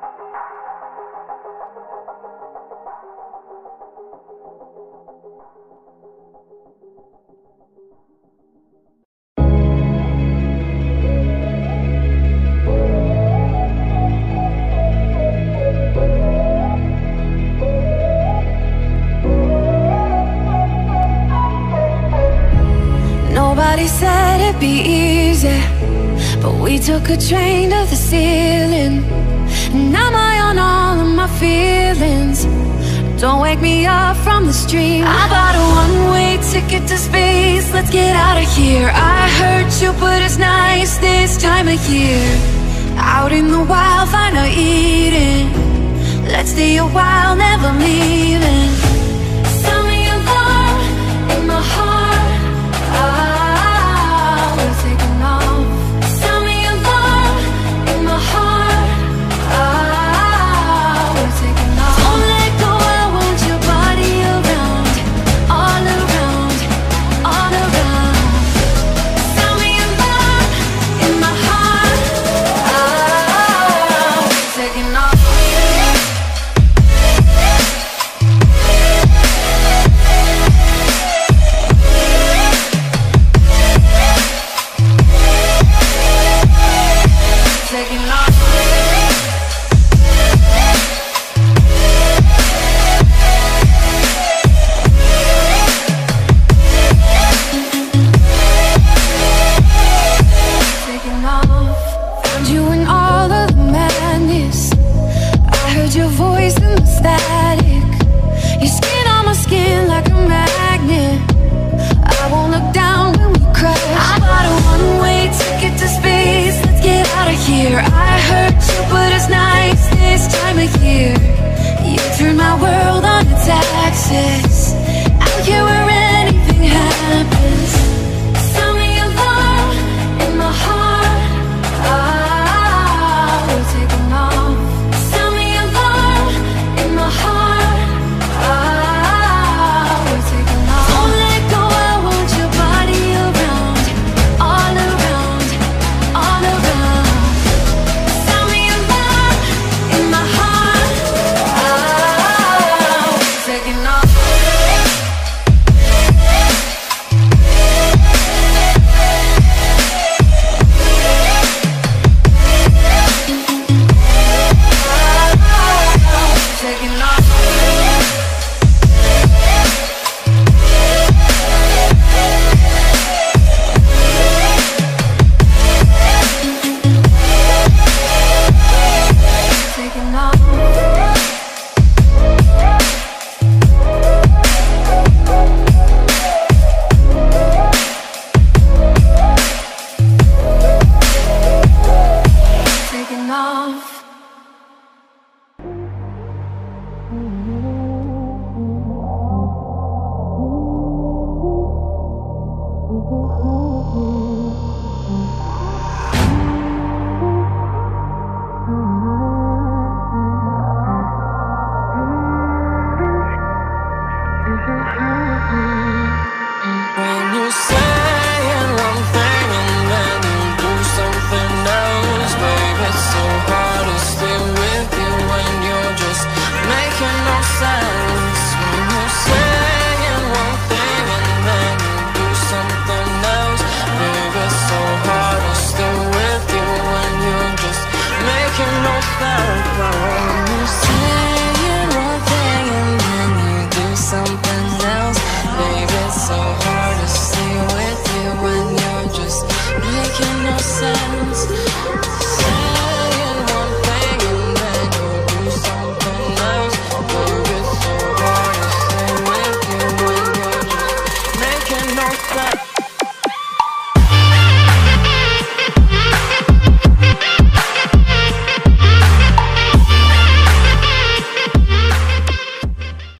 Nobody said it'd be easy But we took a train to the ceiling. And am I on all of my feelings? Don't wake me up from this dream I bought a one-way ticket to space. Let's get out of here. I hurt you, but it's nice this time of year. Out in the wild, find our Eden. Let's stay a while, never leaving. found you in all of the madness. I heard your voice. my.